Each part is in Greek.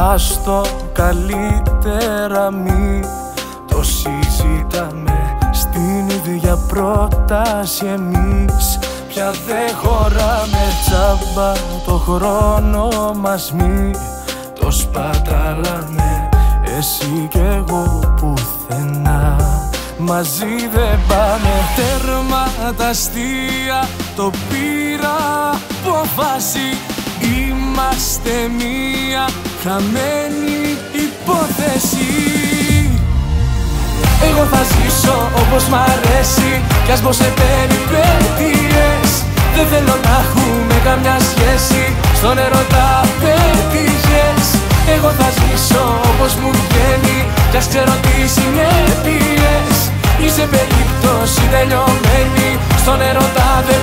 Άστο καλύτερα μη το συζητάμε. Στην ίδια πρόταση εμείς Πια δεν χωράμε. Τσάμπα το χρόνο μας μη Το σπαταλάμε εσύ κι εγώ πουθενά Μαζί δεν πάμε. Τέρμα τα αστεία Το πήρα απόφαση. Είμαστε μία χαμένη υπόθεση. Εγώ θα ζήσω όπως μ' αρέσει Κι ας μπω σε περιπέτειες. Δεν θέλω να έχουμε καμιά σχέση Στον ερωτά πέτυχες Εγώ θα ζήσω όπως μου βγαίνει Κι ας ξέρω τι συνέπειες. Είσαι περίπτωση τελειωμένη Στον ερωτά δεν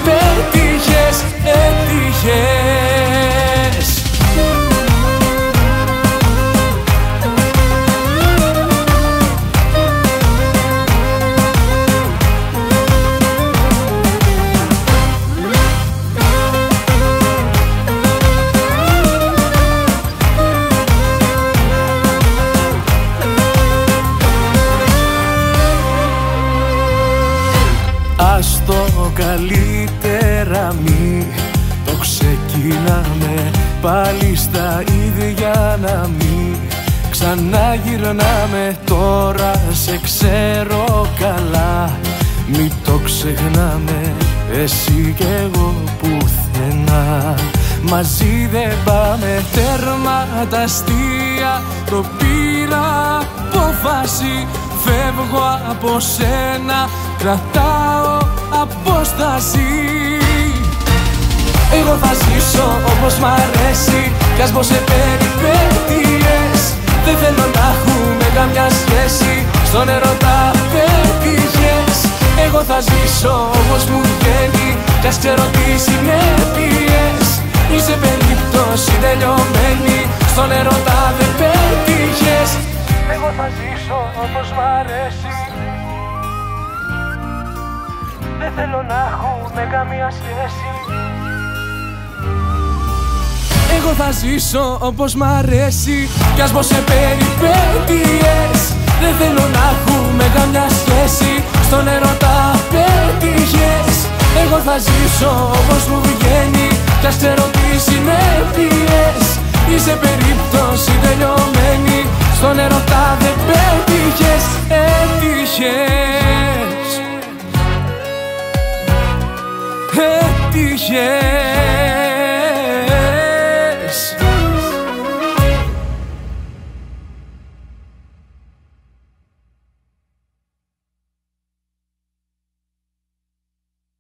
Ας το καλύτερα μη Το ξεκινάμε. Πάλι στα ίδια να μη Ξαναγυρνάμε. Τώρα σε ξέρω καλά Μη το ξεχνάμε. Εσύ κι εγώ πουθενά. Μαζί δεν πάμε. Τέρμα τα αστεία Το πήρα απόφαση. Φεύγω από σένα Κρατάω απόσταση Εγώ θα ζήσω όπως μ' αρέσει Κι ας μπω σε περιπέτειες. Δεν θέλω να έχουμε καμιά σχέση Στον ερωτά πέτυχες Εγώ θα ζήσω όπως μου βγαίνει Κι ας ξέρω τι συνέπειες. Είσαι περίπτωση τελειωμένη Στον ερωτά δεν πέτυχες Εγώ θα ζήσω όπως μ' αρέσει. δεν θέλω να έχουμε καμία σχέση. Εγώ θα ζήσω όπως μ' αρέσει. Κι ας μπω σε περιπέτειες. Δεν θέλω να έχουμε καμιά σχέση. Στον ερωτά πέτυχες Εγώ θα ζήσω όπως μου βγαίνει. Κι ας ξέρω τι συνέπειες. Είσαι περίπτωση τελειωμένη. Στον ερωτά δεν πέτυχες